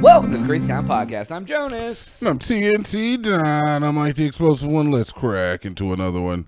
Welcome to the Crazy Town Podcast. I'm Jonas. I'm TNT Dinomight, the explosive one. Let's crack into another one.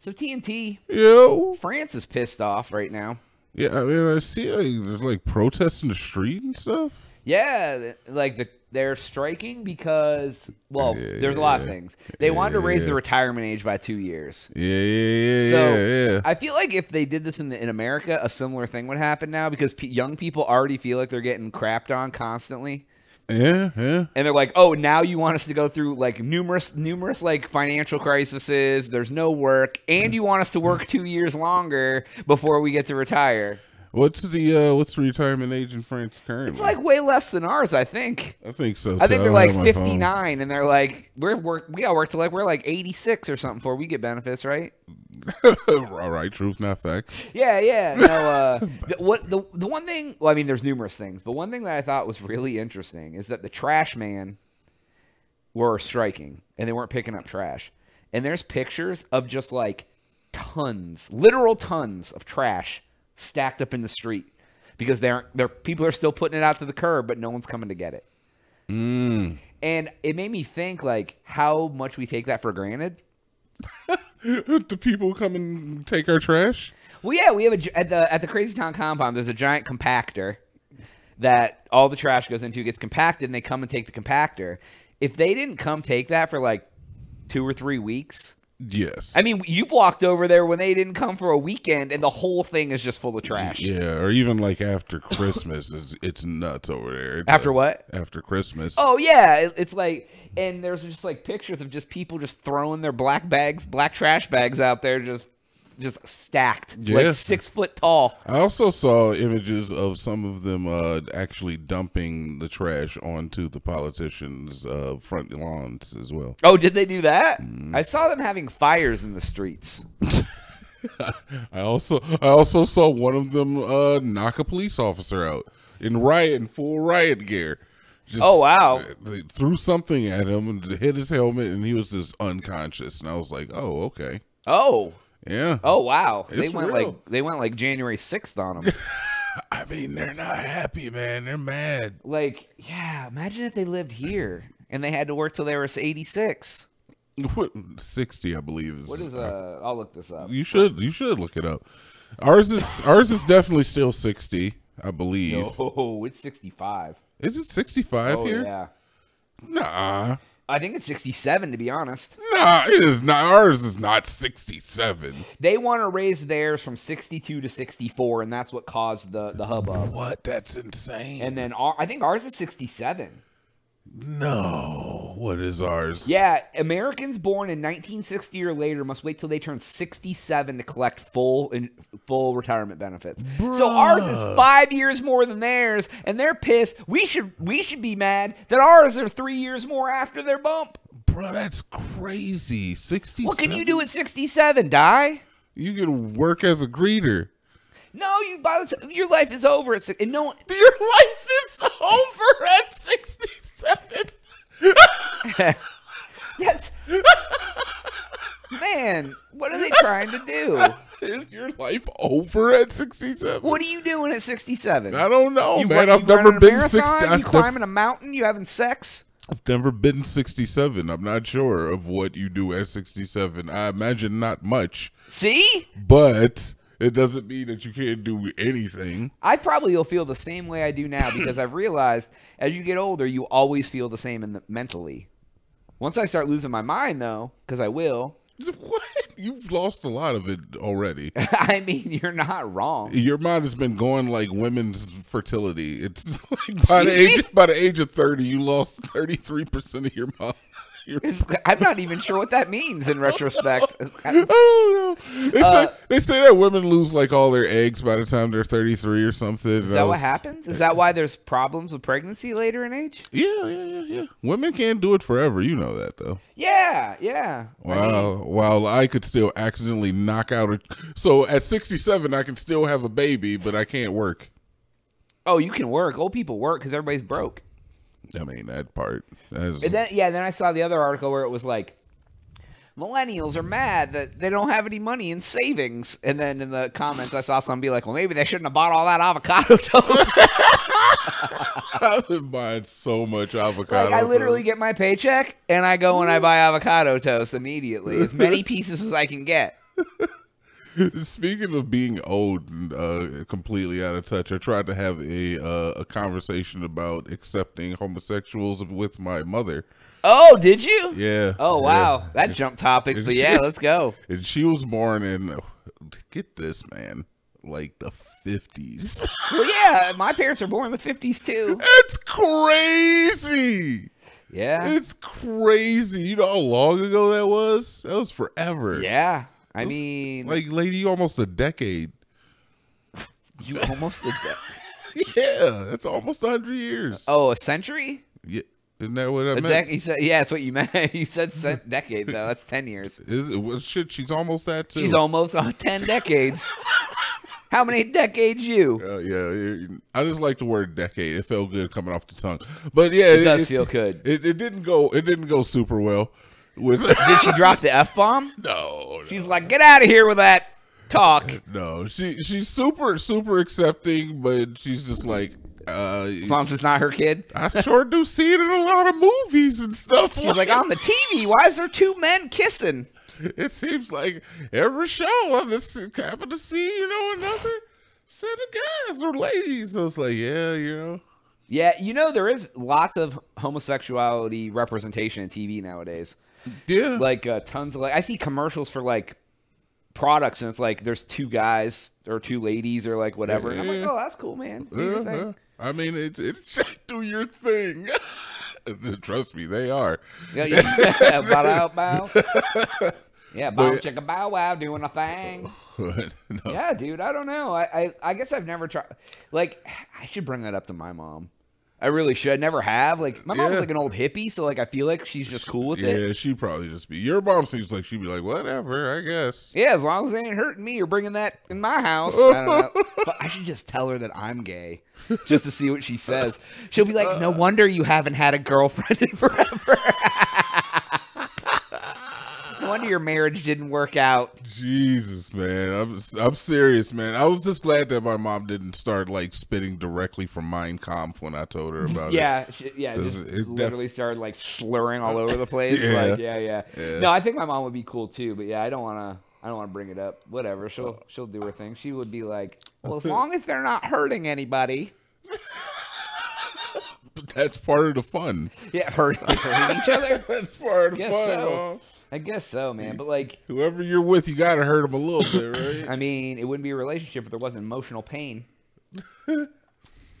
So TNT, Yo. France is pissed off right now. Yeah, I mean, I see like, there's like protests in the street and stuff. Yeah, like the, they're striking because well, Yeah, there's a yeah, lot of things. They wanted to Yeah, raise the retirement age by two years. Yeah, yeah, yeah, So yeah, yeah. I feel like if they did this in the, in America, a similar thing would happen now because p- young people already feel like they're getting crapped on constantly. yeah, yeah. and they're like, "Oh, now you want us to go through like numerous, numerous like financial crises. There's no work, and mm. you want us to work two years longer before we get to retire. What's the uh what's the retirement age in France currently? It's like way less than ours, I think. I think so. I think they're don't like phone. 59, and they're like, we're work, we got work to like we're like 86 or something before we get benefits, right? All right, truth, not facts. Yeah, yeah. No, uh, the, what the the one thing? Well, I mean, there's numerous things, but one thing that I thought was really interesting is that the trash man were striking and they weren't picking up trash. And there's pictures of just like tons, literal tons of trash stacked up in the street because they're they're people are still putting it out to the curb, but no one's coming to get it. Mm. And it made me think like how much we take that for granted. the people come and take our trash. Well, yeah, we have a at the at the Crazy Town compound. There's a giant compactor that all the trash goes into, gets compacted, and they come and take the compactor. If they didn't come take that for like two or three weeks, Yes. I mean, you've walked over there when they didn't come for a weekend, and the whole thing is just full of trash. Yeah, or even like after Christmas, is it's nuts over there. It's After like- what? After Christmas. Oh yeah, it- it's like, and there's just like pictures of just people just throwing their black bags, black trash bags out there, just just stacked, Yeah. like six foot tall. I also saw images of some of them uh, actually dumping the trash onto the politicians' uh, front lawns as well. Oh, did they do that? Mm. I saw them having fires in the streets. I also I also saw one of them uh, knock a police officer out in riot in full riot gear. Just, Oh, wow. uh, They threw something at him and hit his helmet, and he was just unconscious. And I was like, "Oh, okay, Oh, yeah." oh wow! they went real. like they went like January sixth on them. I mean, they're not happy, man. They're mad. like, yeah, imagine if they lived here and they had to work till they were eighty six. What sixty, I believe is. What is uh? I'll look this up. You should you should look it up. Ours is ours is definitely still sixty, I believe. Oh, it's sixty five. Is it sixty five Oh here? yeah, Nah, I think it's sixty seven to be honest. nah, it is not. Ours is not sixty seven. They want to raise theirs from sixty two to sixty four, and that's what caused the the hubbub. What? That's insane. And then our, I think ours is sixty seven. no, what is ours? Yeah, Americans born in 1960 or later must wait till they turn 67 to collect full in, full retirement benefits. So ours is five years more than theirs, and they're pissed. We should we should be mad that ours are three years more after their bump. bro, that's crazy. 67. What can you do at 67? Die? You can work as a greeter. No, you by the time your life is over. At, and no, Your life is over at sixty seven. that's man. What are they trying to do? Is your life over at sixty seven? What are you doing at 67? I don't know, you man. run- I've you running never a been marathon? sixty. You I've, climbing a mountain? You having sex? I've never been sixty-seven. I'm not sure of what you do at sixty-seven. I imagine not much, See? but it doesn't mean that you can't do anything. I probably will feel the same way I do now because I've realized as you get older, you always feel the same in the, mentally. Once I start losing my mind, though, because I will, What? You've lost a lot of it already. I mean, you're not wrong. Your mind has been going like women's fertility. It's like by the me? age by the age of thirty, you lost thirty-three percent of your mind. I'm not even sure what that means in retrospect. I don't know. They, Uh, say, they say that women lose like all their eggs by the time they're 33 or something. Is that what happens? Is that why there's problems with pregnancy later in age? Yeah, yeah, yeah, yeah. Women can't do it forever. You know that, though. Yeah, yeah. While while I could still accidentally knock out a. So at 67, I can still have a baby, but I can't work. oh, you can work. Old people work because everybody's broke. I mean, that part. That's, And then yeah, then I saw the other article where it was like millennials are mad that they don't have any money in savings. And then in the comments I saw some be like, Well maybe they shouldn't have bought all that avocado toast. I've been buying so much avocado. Like I toast. literally get my paycheck and I go and I buy avocado toast immediately. As many pieces as I can get. Speaking of being old and uh, completely out of touch, I tried to have a uh, a conversation about accepting homosexuals with my mother. Oh, did you? Yeah. Oh yeah. wow, that jumped topics, but yeah, let's go. And she was born in get this man, like the fifties. Well, yeah, my parents were born in the fifties too. it's crazy. Yeah, It's crazy. You know how long ago that was? That was forever. yeah. I mean, Like, lady, almost a decade. you almost did that. Yeah, that's almost hundred years. Oh, a century? Yeah, isn't that what I A meant? dec- you said, yeah, that's what you meant. you said cent- decade though. That's ten years. Is it, well, shit, she's almost that too. She's almost on ten decades. How many decades you? Uh, yeah, yeah, I just like the word decade. It felt good coming off the tongue. But yeah, It does feel good. It, it didn't go. It didn't go super well. With Did she drop the f bomb? no, no, She's like, get out of here with that talk. no. She she's super super accepting, but she's just like. Uh, As long as it's not her kid. I sure do see it in a lot of movies and stuff. She's like, on the TV, why is there two men kissing? it seems like every show on this happen to see, you know, another set of guys or ladies. I was like, yeah, you know. Yeah, you know there is lots of homosexuality representation in TV nowadays. Yeah. Like uh, tons of like I see commercials for like products and it's like there's two guys or two ladies or like whatever. And I'm like, oh, that's cool, man. Do your thing. Uh-huh. I mean, it's it's do your thing. Trust me, they are. Yeah, yeah. bow, bow. Yeah, bow, But- chicka, bow, wow, doing a thing. No. Yeah, dude, I don't know. I, I, I guess I've never tried. Like, I should bring that up to my mom. I really should. Never have. Like, my mom's Yeah. like an old hippie, so like I feel like she's just cool with it. Yeah, she'd probably just be. Your mom seems like she'd be like, whatever, I guess. Yeah, as long as they ain't hurting me or bringing that in my house. I don't know. But I should just tell her that I'm gay, just to see what she says. She'll be like, "No uh, wonder you haven't had a girlfriend in forever." Wonder your marriage didn't work out. Jesus, man, I'm I'm serious, man. I was just glad that my mom didn't start like spitting directly from Mein Kampf when I told her about it. Yeah, she, yeah, Does just it literally started like slurring all over the place. Yeah. Like, yeah, yeah, Yeah. No, I think my mom would be cool too, but yeah, I don't want to. I don't want to bring it up. Whatever, she'll she'll do her thing. She would be like, "Well, as long as they're not hurting anybody." That's part of the fun. Yeah, hurt, hurting each other. That's part of the Guess fun. so. I guess so, man. But like, Whoever you're with, you gotta hurt them a little bit, right? I mean, it wouldn't be a relationship if there wasn't emotional pain.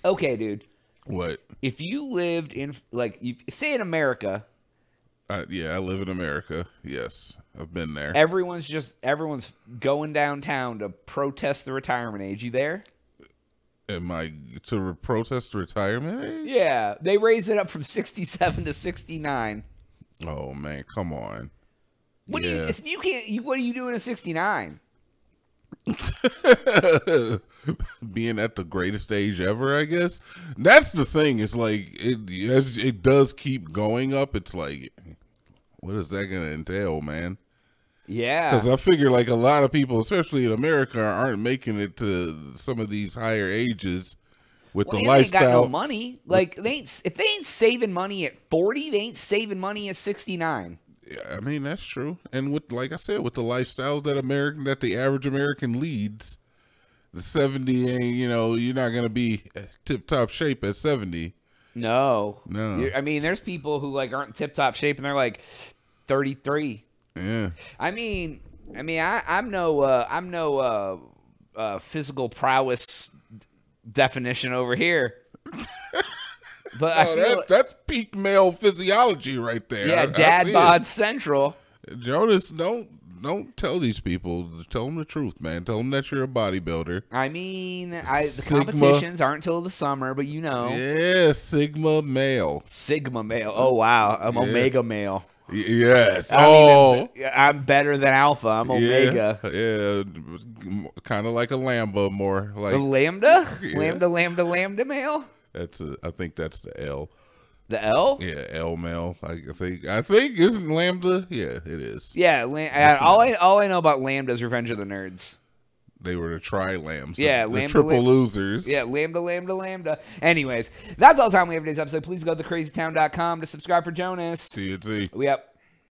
okay, dude. what? If you lived in like, you, say in America, Uh, yeah, I live in America. Yes, I've been there. everyone's just everyone's going downtown to protest the retirement age. You there? Am I to re- protest retirement age? Yeah, they raised it up from sixty-seven to sixty-nine. Oh man, come on. What do you? If you can't. You, what are you doing at sixty-nine? Being at the greatest age ever, I guess. That's the thing. It's like it it does keep going up. It's like, what is that going to entail, man? Yeah. Because I figure like a lot of people, especially in America, aren't making it to some of these higher ages with Well, the they ain't got lifestyle. no money. Like they ain't. If they ain't saving money at forty, they ain't saving money at sixty-nine. Yeah, I mean that's true. And with like I said, with the lifestyles that American that the average American leads, the seventy ain't you know you're not gonna be tip top shape at seventy. No. No. You're- I mean, there's people who like aren't tip-top shape and they're like thirty-three. Yeah, I mean, I mean, I, I'm no, uh, I'm no uh, uh, physical prowess definition over here. but I oh, feel, that, that's peak male physiology right there. Yeah, I dad see bod central. Jonas, don't don't tell these people. Tell them the truth, man. Tell them that you're a bodybuilder. I mean, I the competitions aren't till the summer, but you know, Yeah, Sigma male. Sigma male. Oh wow, I'm Yeah. Omega male. Yes. I'm oh. be- I'm better than Alpha. I'm Omega. Yeah, yeah kind of like a Lambda, more The like lambda, Yeah. lambda, lambda, lambda male. that's. A, I think that's the L. The L. Yeah, L male. I think. I think isn't Lambda. Yeah, it is. Yeah, lam- I, all I all I know about Lambda is Revenge of the Nerds. They were the tri lambs. Yeah, the, lambda, triple lam- losers. Yeah, lambda, lambda, lambda. Anyways, that's all the time we have for today's episode. Please go to crazytown.com to subscribe for Jonas. See TNT. We up.